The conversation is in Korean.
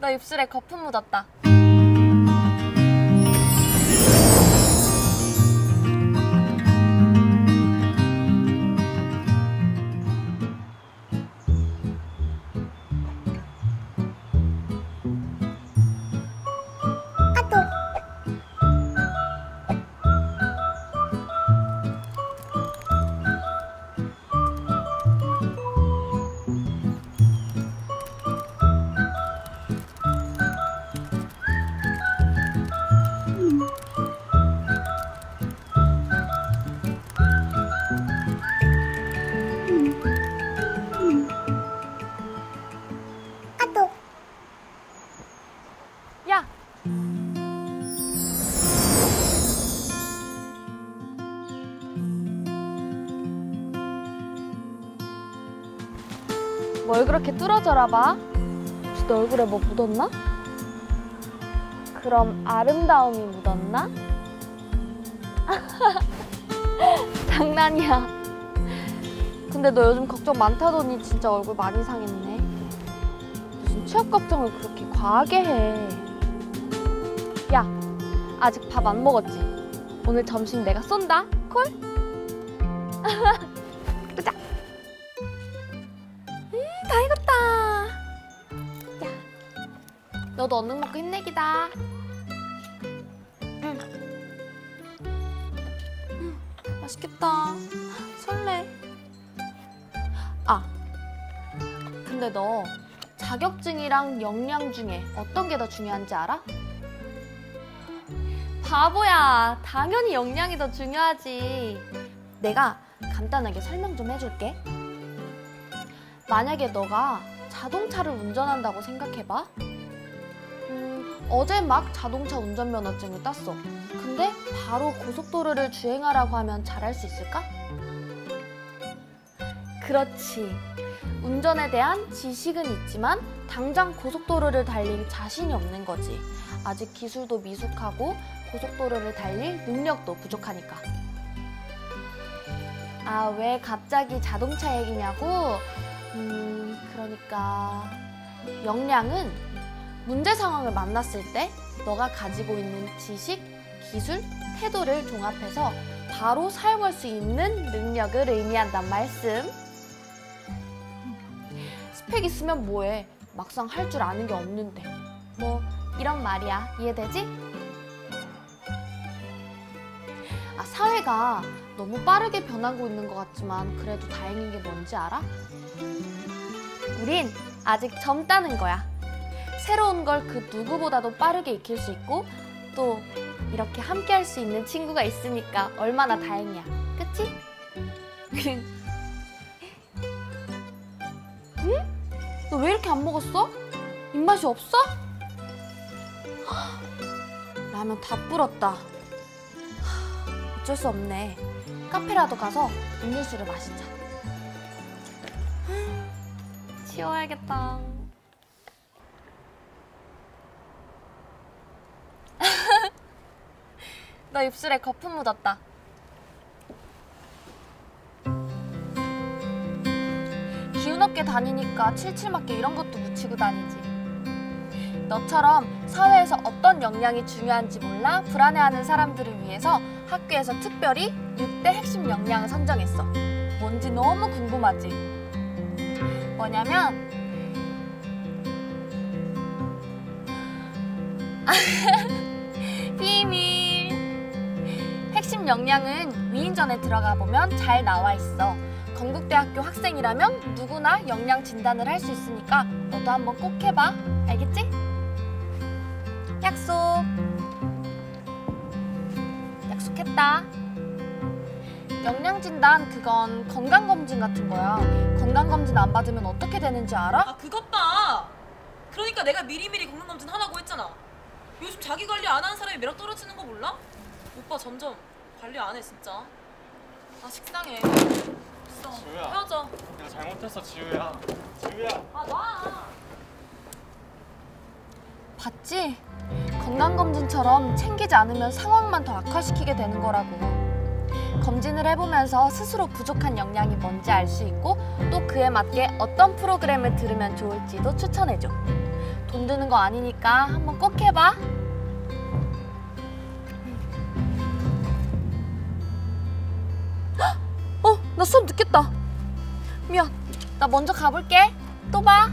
너 입술에 거품 묻었다. 뭘 그렇게 뚫어져라 봐? 혹시 너 얼굴에 뭐 묻었나? 그럼 아름다움이 묻었나? 장난이야. 근데 너 요즘 걱정 많다더니 진짜 얼굴 많이 상했네. 무슨 취업 걱정을 그렇게 과하게 해. 야, 아직 밥 안 먹었지? 오늘 점심 내가 쏜다. 콜? 너도 얼른 먹고 힘내기다. 응. 음, 맛있겠다. 설레. 아, 근데 너 자격증이랑 역량 중에 어떤 게 더 중요한지 알아? 바보야. 당연히 역량이 더 중요하지. 내가 간단하게 설명 좀 해줄게. 만약에 너가 자동차를 운전한다고 생각해봐. 음, 어제 막 자동차 운전면허증을 땄어. 근데 바로 고속도로를 주행하라고 하면 잘할 수 있을까? 그렇지. 운전에 대한 지식은 있지만 당장 고속도로를 달릴 자신이 없는 거지. 아직 기술도 미숙하고 고속도로를 달릴 능력도 부족하니까. 아, 왜 갑자기 자동차 얘기냐고? 음, 그러니까 역량은 문제 상황을 만났을 때 너가 가지고 있는 지식, 기술, 태도를 종합해서 바로 사용할 수 있는 능력을 의미한단 말씀. 스펙 있으면 뭐해? 막상 할 줄 아는 게 없는데. 뭐 이런 말이야. 이해되지? 아, 사회가 너무 빠르게 변하고 있는 것 같지만 그래도 다행인 게 뭔지 알아? 우린 아직 젊다는 거야. 새로운 걸 그 누구보다도 빠르게 익힐 수 있고 또 이렇게 함께 할 수 있는 친구가 있으니까 얼마나 다행이야. 그치? 응? 너 왜 이렇게 안 먹었어? 입맛이 없어? 라면 다 불었다. 어쩔 수 없네. 카페라도 가서 음료수를 마시자. 치워야겠다. 너 입술에 거품 묻었다. 기운 없게 다니니까 칠칠맞게 이런 것도 묻히고 다니지. 너처럼 사회에서 어떤 역량이 중요한지 몰라 불안해하는 사람들을 위해서 학교에서 특별히 6대 핵심 역량을 선정했어. 뭔지 너무 궁금하지? 뭐냐면 역량은 위인전에 들어가 보면 잘 나와 있어. 건국대학교 학생이라면 누구나 역량 진단을 할 수 있으니까 너도 한번 꼭 해봐. 알겠지? 약속. 약속했다. 역량 진단 그건 건강 검진 같은 거야. 건강 검진 안 받으면 어떻게 되는지 알아? 아 그것 봐. 그러니까 내가 미리미리 건강검진 하라고 했잖아. 요즘 자기 관리 안 하는 사람이 매력 떨어지는 거 몰라? 오빠 점점 관리 안 해 진짜. 아 식상해. 됐어. 지우야. 헤어져. 내가 잘못했어 지우야 지우야 아 놔. 봤지? 건강검진처럼 챙기지 않으면 상황만 더 악화시키게 되는 거라고. 검진을 해보면서 스스로 부족한 역량이 뭔지 알 수 있고 또 그에 맞게 어떤 프로그램을 들으면 좋을지도 추천해줘. 돈 드는 거 아니니까 한번 꼭 해봐. 수업 늦겠다. 미안. 나 먼저 가볼게. 또 봐.